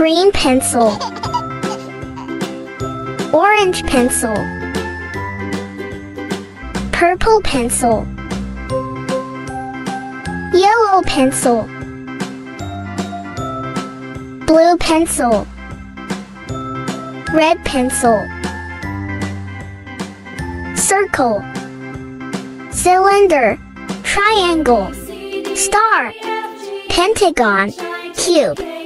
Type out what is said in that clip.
Green pencil. Orange pencil. Purple pencil. Yellow pencil. Blue pencil. Red pencil. Circle. Cylinder. Triangle. Star. Pentagon. Cube.